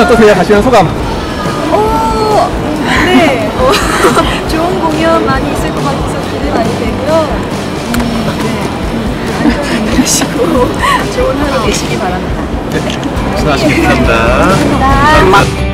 공연 어떠세요? 가시는 소감? 오, 네. 어, 좋은 공연 많이 있을 것 같아서 기대 많이 되고요. 음, 네. 음, 네. 안전히 가시고 좋은 하루 되시기 바랍니다. 네. 수고하셨습니다. 네, 감사합니다. 감사합니다.